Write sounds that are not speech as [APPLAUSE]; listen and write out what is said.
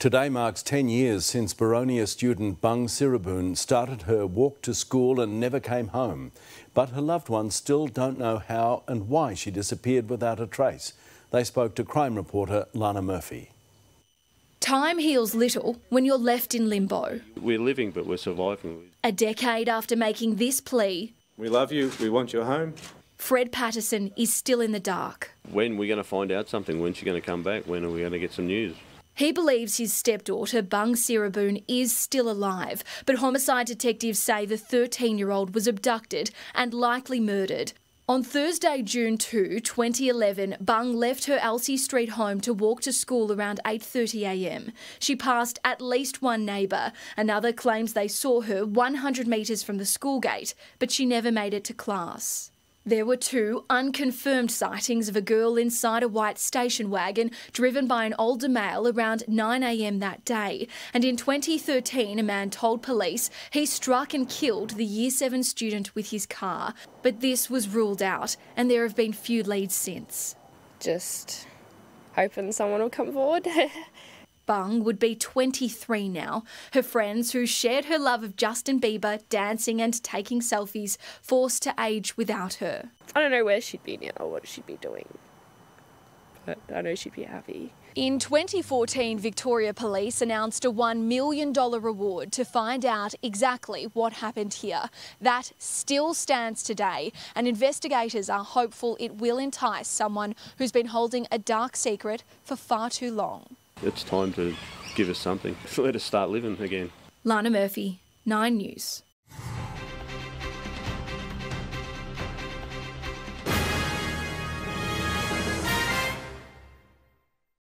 Today marks 10 years since Boronia student Bung Siriboon started her walk to school and never came home. But her loved ones still don't know how and why she disappeared without a trace. They spoke to crime reporter Lana Murphy. Time heals little when you're left in limbo. We're living, but we're surviving. A decade after making this plea, We love you, we want you home. Fred Patterson is still in the dark. When are we going to find out something? When's she going to come back? When are we going to get some news? He believes his stepdaughter, Bung Siriboon, is still alive, but homicide detectives say the 13 year old was abducted and likely murdered. On Thursday, June 2, 2011, Bung left her Elsie Street home to walk to school around 8.30am. She passed at least one neighbour. Another claims they saw her 100 metres from the school gate, but she never made it to class. There were two unconfirmed sightings of a girl inside a white station wagon driven by an older male around 9am that day. And in 2013, a man told police he struck and killed the Year 7 student with his car. But this was ruled out, and there have been few leads since. Just hoping someone will come forward. [LAUGHS] Bung would be 23 now. Her friends, who shared her love of Justin Bieber, dancing and taking selfies, forced to age without her. I don't know where she'd be now or what she'd be doing, but I know she'd be happy. In 2014, Victoria Police announced a $1 million reward to find out exactly what happened here. That still stands today, and investigators are hopeful it will entice someone who's been holding a dark secret for far too long. It's time to give us something. [LAUGHS] Let us start living again. Lana Murphy, 9 News.